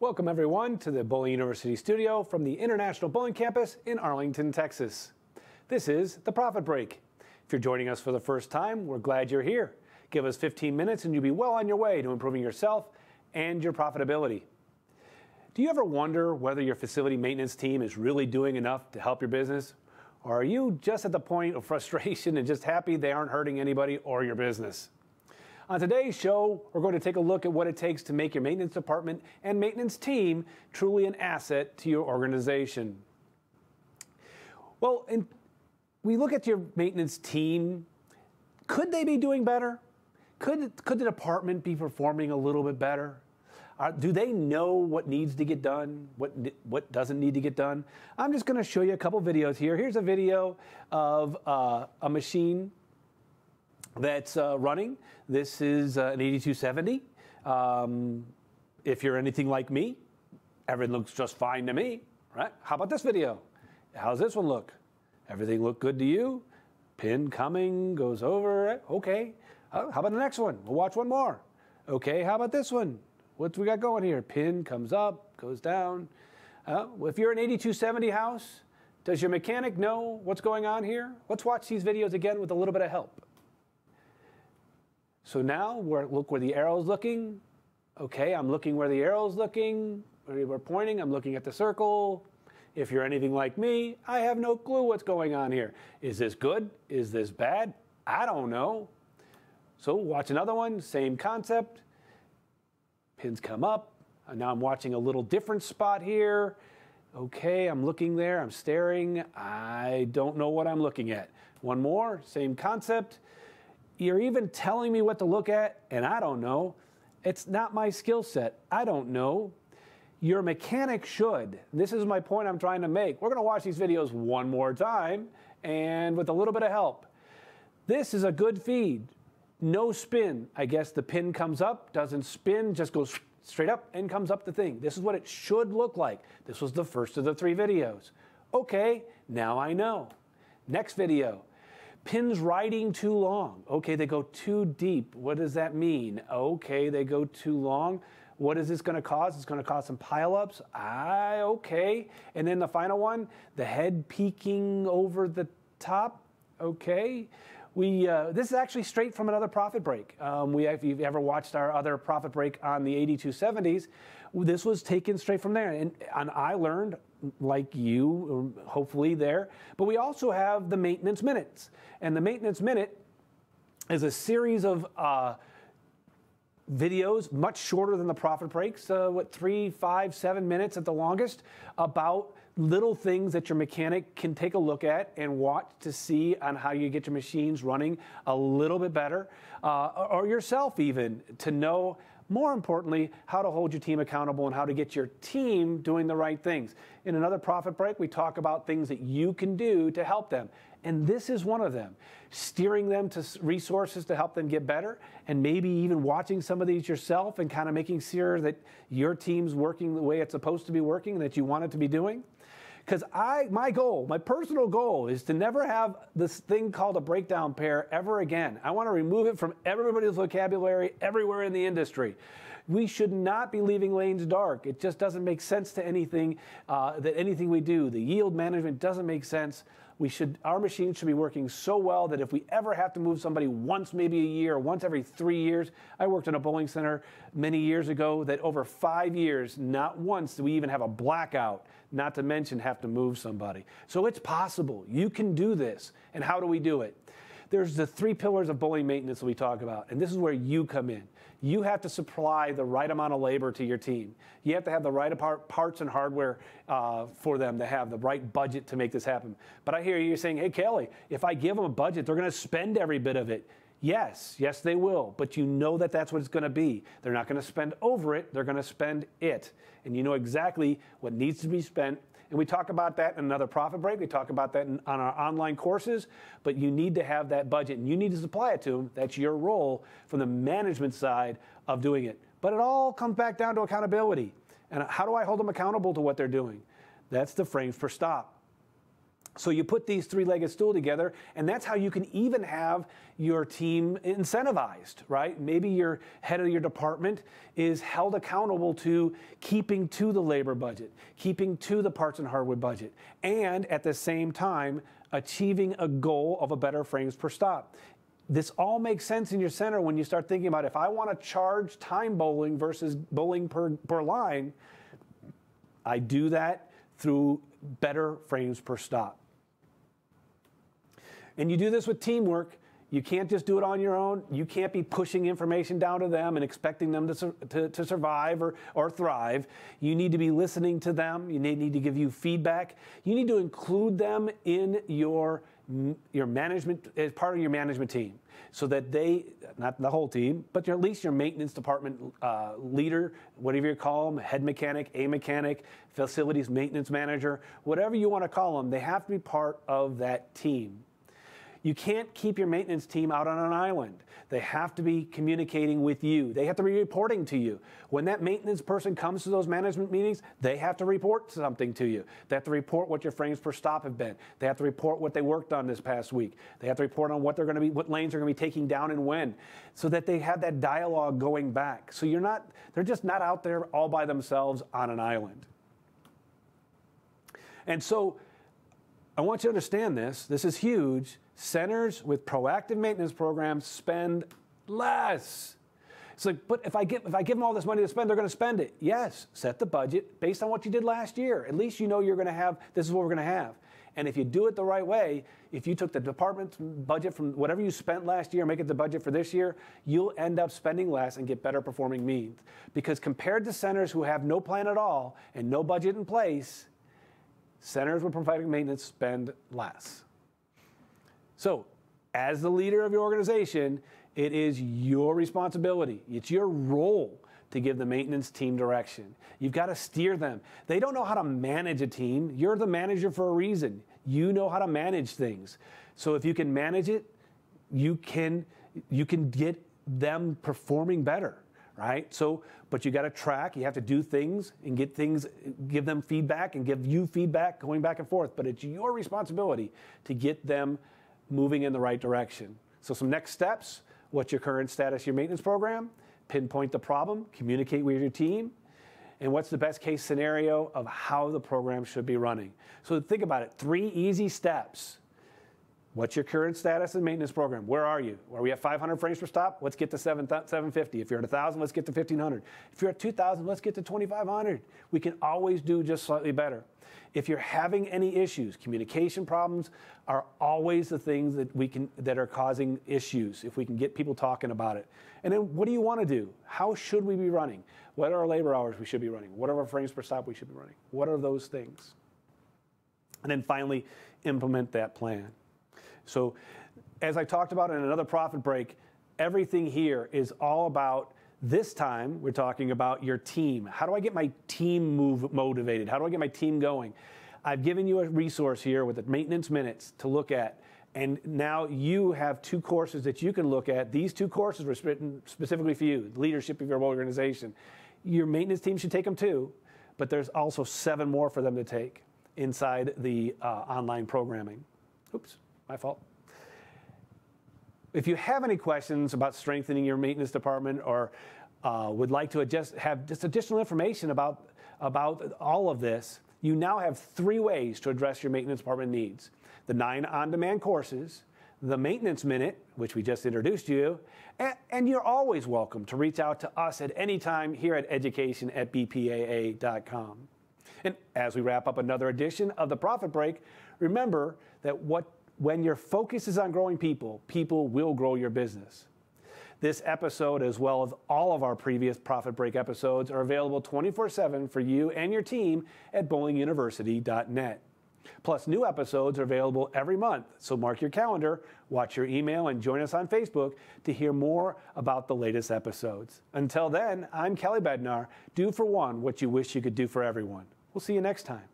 Welcome, everyone, to the Bowling University studio from the International Bowling Campus in Arlington, Texas. This is The Profit Break. If you're joining us for the first time, we're glad you're here. Give us 15 minutes and you'll be well on your way to improving yourself and your profitability. Do you ever wonder whether your facility maintenance team is really doing enough to help your business? Or are you just at the point of frustration and just happy they aren't hurting anybody or your business? On today's show, we're going to take a look at what it takes to make your maintenance department and maintenance team truly an asset to your organization. Well, in, we look at your maintenance team. Could they be doing better? Could, could the department be performing a little bit better? Uh, do they know what needs to get done, what, what doesn't need to get done? I'm just going to show you a couple videos here. Here's a video of uh, a machine that's uh, running. This is uh, an 8270. Um, if you're anything like me, everything looks just fine to me, right? How about this video? How's this one look? Everything look good to you? Pin coming, goes over, okay. Uh, how about the next one? We'll watch one more. Okay, how about this one? What we got going here? Pin comes up, goes down. Uh, if you're an 8270 house, does your mechanic know what's going on here? Let's watch these videos again with a little bit of help. So now we're, look where the arrow's looking. Okay, I'm looking where the arrow's looking. Where we're pointing, I'm looking at the circle. If you're anything like me, I have no clue what's going on here. Is this good? Is this bad? I don't know. So watch another one, same concept. Pins come up. And now I'm watching a little different spot here. Okay, I'm looking there, I'm staring. I don't know what I'm looking at. One more, same concept. You're even telling me what to look at, and I don't know. It's not my skill set. I don't know. Your mechanic should. This is my point I'm trying to make. We're going to watch these videos one more time and with a little bit of help. This is a good feed. No spin. I guess the pin comes up, doesn't spin, just goes straight up and comes up the thing. This is what it should look like. This was the first of the three videos. Okay, now I know. Next video. Pins riding too long. Okay, they go too deep. What does that mean? Okay, they go too long. What is this going to cause? It's going to cause some pileups. Ah, okay. And then the final one, the head peeking over the top. Okay. We, uh, this is actually straight from another profit break. Um, we, if you've ever watched our other profit break on the 8270s, this was taken straight from there. And, and I learned, like you, hopefully there, but we also have the maintenance minutes. And the maintenance minute is a series of uh, videos, much shorter than the profit breaks, uh, what, three, five, seven minutes at the longest, about little things that your mechanic can take a look at and watch to see on how you get your machines running a little bit better, uh, or yourself even to know more importantly, how to hold your team accountable and how to get your team doing the right things. In another profit break, we talk about things that you can do to help them. And this is one of them steering them to resources to help them get better, and maybe even watching some of these yourself and kind of making sure that your team's working the way it's supposed to be working, that you want it to be doing. Because I, my goal, my personal goal is to never have this thing called a breakdown pair ever again. I want to remove it from everybody's vocabulary everywhere in the industry. We should not be leaving lanes dark. It just doesn't make sense to anything uh, that anything we do. The yield management doesn't make sense we should our machines should be working so well that if we ever have to move somebody once maybe a year once every three years i worked in a bowling center many years ago that over five years not once do we even have a blackout not to mention have to move somebody. So it's possible. You can do this. And how do we do it there's the three pillars of bowling maintenance that we talk about and this is where you come in you have to supply the right amount of labor to your team. You have to have the right parts and hardware uh, for them to have the right budget to make this happen. But I hear you saying, hey, Kelly, if I give them a budget, they're going to spend every bit of it. Yes, yes, they will. But you know that that's what it's going to be. They're not going to spend over it, they're going to spend it. And you know exactly what needs to be spent and we talk about that in another profit break. We talk about that in, on our online courses. But you need to have that budget and you need to supply it to them. That's your role from the management side of doing it. But it all comes back down to accountability. And how do I hold them accountable to what they're doing? That's the frames per stop. So you put these three-legged stool together, and that's how you can even have your team incentivized, right? Maybe your head of your department is held accountable to keeping to the labor budget, keeping to the parts and hardware budget, and at the same time achieving a goal of a better frames per stop. This all makes sense in your center when you start thinking about if I want to charge time bowling versus bowling per, per line, I do that through better frames per stop. And you do this with teamwork. You can't just do it on your own. You can't be pushing information down to them and expecting them to, to, to, survive or, or thrive. You need to be listening to them. You need, to give you feedback. You need to include them in your, your management, as part of your management team so that they, not the whole team, but at least your maintenance department uh, leader, whatever you call them, head mechanic, a mechanic, facilities maintenance manager, whatever you want to call them, they have to be part of that team. You can't keep your maintenance team out on an island. They have to be communicating with you. They have to be reporting to you. When that maintenance person comes to those management meetings, they have to report something to you. They have to report what your frames per stop have been. They have to report what they worked on this past week. They have to report on what they're going to be, what lanes they're going to be taking down and when, so that they have that dialogue going back. So you're not, they're just not out there all by themselves on an island. And so I want you to understand this. This is huge Centers with proactive maintenance programs spend less. It's like, but if I give if I give them all this money to spend, they're going to spend it. Yes, set the budget based on what you did last year. At least you know you're going to have this is what we're going to have. And if you do it the right way, if you took the department's budget from whatever you spent last year, make it the budget for this year, you'll end up spending less and get better performing means. Because compared to centers who have no plan at all and no budget in place, centers with providing maintenance spend less. So, as the leader of your organization, it is your responsibility, it's your role to give the maintenance team direction. You've got to steer them. They don't know how to manage a team. You're the manager for a reason. You know how to manage things. So if you can manage it, you can you can get them performing better, right? So but you got to track, you have to do things and get things give them feedback and give you feedback going back and forth, but it's your responsibility to get them moving in the right direction. So some next steps, what's your current status, your maintenance program? Pinpoint the problem, communicate with your team, and what's the best case scenario of how the program should be running. So think about it, three easy steps. What's your current status and maintenance program? Where are you? Are we at 500 frames per stop? Let's get to 750. If you're at 1,000, let's get to 1,500. If you're at 2,000, let's get to 2,500. We can always do just slightly better. If you're having any issues, communication problems are always the things that we can that are causing issues. If we can get people talking about it, and then what do you want to do? How should we be running? What are our labor hours we should be running? What are our frames per stop we should be running? What are those things? And then finally, implement that plan. So, as I talked about in another profit break, everything here is all about this time, we're talking about your team. How do I get my team move motivated? How do I get my team going? I've given you a resource here with the maintenance minutes to look at. And now you have two courses that you can look at. These two courses were written specifically for you, leadership of your organization. Your maintenance team should take them too, but there's also seven more for them to take inside the uh, online programming. Oops, my fault. If you have any questions about strengthening your maintenance department or uh, would like to adjust, have just additional information about, about all of this, you now have three ways to address your maintenance department needs. The nine on-demand courses, the maintenance minute, which we just introduced you, and, and, you're always welcome to reach out to us at any time here at education at bpaa.com. And as we wrap up another edition of the Profit Break, remember that what when your focus is on growing people, people will grow your business. This episode, as well as all of our previous Profit Break episodes, are available 24 7 for you and your team at bowlinguniversity.net. Plus, new episodes are available every month, so mark your calendar, watch your email, and join us on Facebook to hear more about the latest episodes. Until then, I'm Kelly Bednar. Do for one what you wish you could do for everyone. We'll see you next time.